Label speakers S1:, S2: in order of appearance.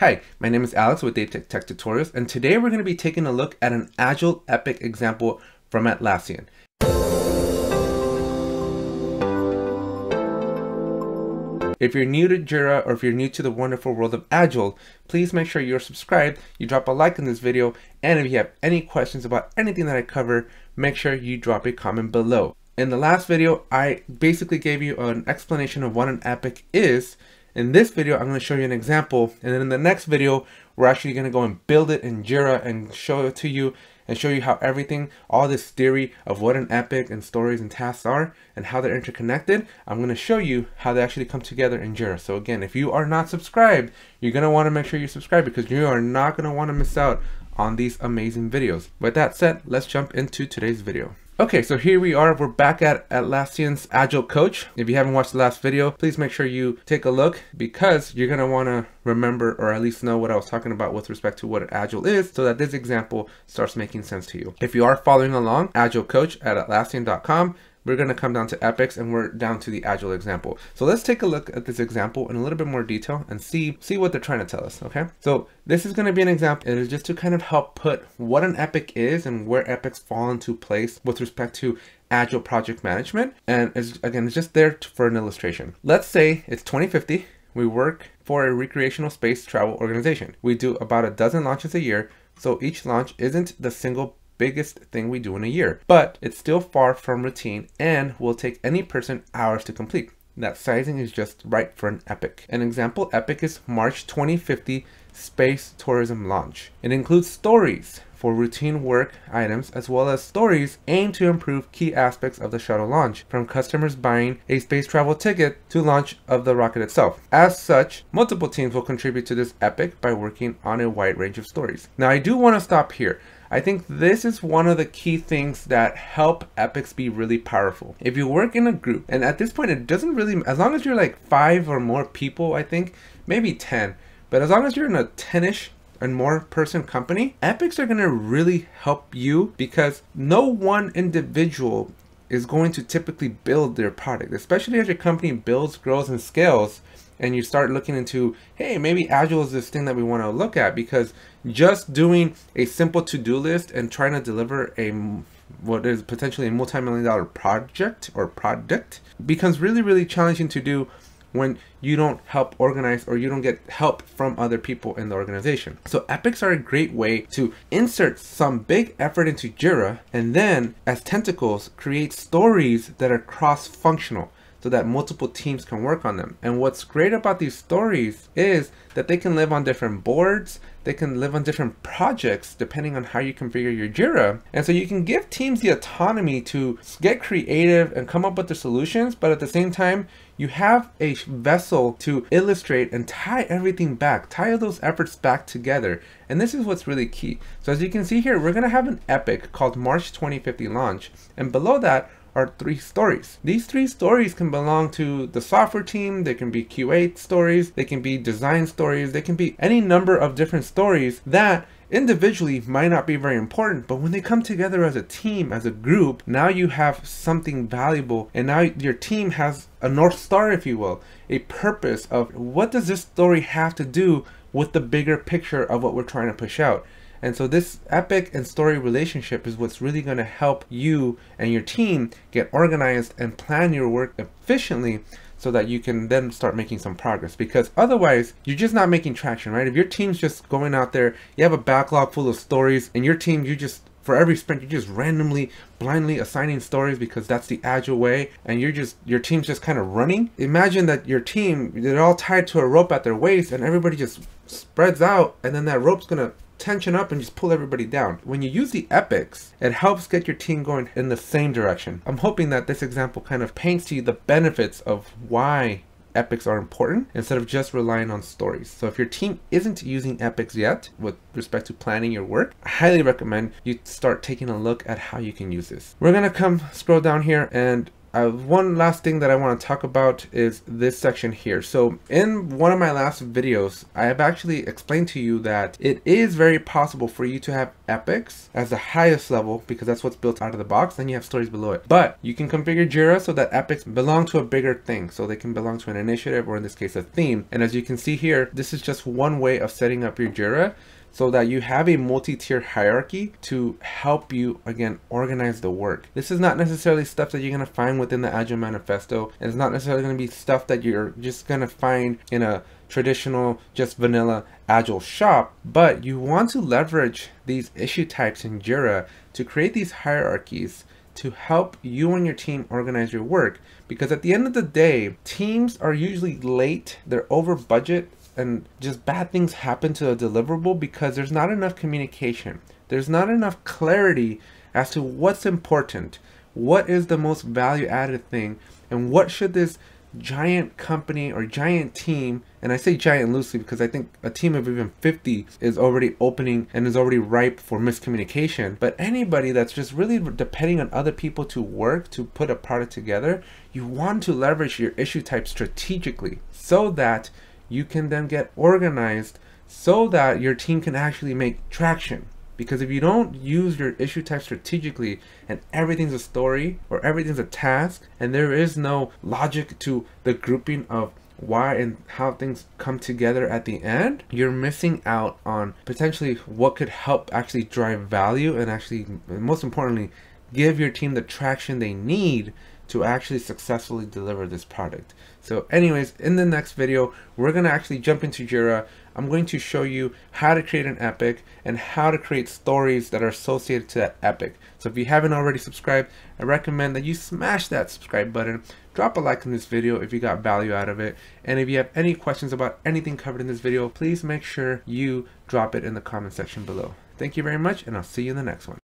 S1: Hi, my name is Alex with Apetech, Tech Tutorials, and today we're going to be taking a look at an Agile Epic example from Atlassian. If you're new to Jira or if you're new to the wonderful world of Agile, please make sure you're subscribed, you drop a like on this video, and if you have any questions about anything that I cover, make sure you drop a comment below. In the last video, I basically gave you an explanation of what an epic is, in this video, I'm going to show you an example, and then in the next video, we're actually going to go and build it in Jira and show it to you and show you how everything, all this theory of what an epic and stories and tasks are and how they're interconnected, I'm going to show you how they actually come together in Jira. So again, if you are not subscribed, you're going to want to make sure you subscribe because you are not going to want to miss out on these amazing videos. With that said, let's jump into today's video. Okay, so here we are. We're back at Atlassian's Agile Coach. If you haven't watched the last video, please make sure you take a look because you're want to remember or at least know what I was talking about with respect to what Agile is so that this example starts making sense to you. If you are following along, Agile Coach at Atlassian.com we're going to come down to epics and we're down to the agile example. So let's take a look at this example in a little bit more detail and see see what they're trying to tell us, okay? So this is going to be an example. It is just to kind of help put what an epic is and where epics fall into place with respect to agile project management. And it's, again, it's just there for an illustration. Let's say it's 2050. We work for a recreational space travel organization. We do about a dozen launches a year. So each launch isn't the single biggest thing we do in a year, but it's still far from routine and will take any person hours to complete. That sizing is just right for an epic. An example epic is March 2050 Space Tourism Launch. It includes stories for routine work items as well as stories aimed to improve key aspects of the shuttle launch, from customers buying a space travel ticket to launch of the rocket itself. As such, multiple teams will contribute to this epic by working on a wide range of stories. Now I do want to stop here. I think this is one of the key things that help epics be really powerful. If you work in a group, and at this point it doesn't really, as long as you're like five or more people, I think, maybe 10, but as long as you're in a 10-ish and more person company, epics are gonna really help you because no one individual is going to typically build their product, especially as your company builds, grows, and scales and you start looking into, hey, maybe Agile is this thing that we want to look at because just doing a simple to-do list and trying to deliver a what is potentially a multi-million dollar project or product becomes really, really challenging to do when you don't help organize or you don't get help from other people in the organization. So epics are a great way to insert some big effort into Jira and then as tentacles create stories that are cross-functional so that multiple teams can work on them. And what's great about these stories is that they can live on different boards, they can live on different projects depending on how you configure your Jira. And so you can give teams the autonomy to get creative and come up with the solutions, but at the same time, you have a vessel to illustrate and tie everything back, tie those efforts back together. And this is what's really key. So as you can see here, we're gonna have an epic called March 2050 launch. And below that, are three stories. These three stories can belong to the software team, they can be QA stories, they can be design stories, they can be any number of different stories that individually might not be very important, but when they come together as a team, as a group, now you have something valuable and now your team has a North Star, if you will, a purpose of what does this story have to do with the bigger picture of what we're trying to push out. And so this epic and story relationship is what's really going to help you and your team get organized and plan your work efficiently so that you can then start making some progress because otherwise you're just not making traction, right? If your team's just going out there, you have a backlog full of stories and your team, you just for every sprint you're just randomly blindly assigning stories because that's the agile way and you're just your team's just kind of running imagine that your team they're all tied to a rope at their waist and everybody just spreads out and then that rope's gonna tension up and just pull everybody down. When you use the epics, it helps get your team going in the same direction. I'm hoping that this example kind of paints to you the benefits of why epics are important instead of just relying on stories. So if your team isn't using epics yet with respect to planning your work, I highly recommend you start taking a look at how you can use this. We're gonna come scroll down here and uh, one last thing that I want to talk about is this section here. So in one of my last videos, I have actually explained to you that it is very possible for you to have epics as the highest level because that's what's built out of the box. Then you have stories below it. But you can configure Jira so that epics belong to a bigger thing. So they can belong to an initiative or in this case a theme. And as you can see here, this is just one way of setting up your Jira so that you have a multi-tier hierarchy to help you again organize the work. This is not necessarily stuff that you're going to find within the Agile Manifesto it's not necessarily going to be stuff that you're just going to find in a traditional just vanilla agile shop but you want to leverage these issue types in Jira to create these hierarchies to help you and your team organize your work because at the end of the day teams are usually late they're over budget and just bad things happen to a deliverable because there's not enough communication. There's not enough clarity as to what's important, what is the most value added thing, and what should this giant company or giant team, and I say giant loosely because I think a team of even 50 is already opening and is already ripe for miscommunication. But anybody that's just really depending on other people to work to put a product together, you want to leverage your issue type strategically so that you can then get organized so that your team can actually make traction. Because if you don't use your issue type strategically and everything's a story or everything's a task and there is no logic to the grouping of why and how things come together at the end, you're missing out on potentially what could help actually drive value and actually, most importantly, give your team the traction they need to actually successfully deliver this product. So anyways, in the next video, we're to actually jump into Jira. I'm going to show you how to create an epic and how to create stories that are associated to that epic. So if you haven't already subscribed, I recommend that you smash that subscribe button. Drop a like on this video if you got value out of it. And if you have any questions about anything covered in this video, please make sure you drop it in the comment section below. Thank you very much, and I'll see you in the next one.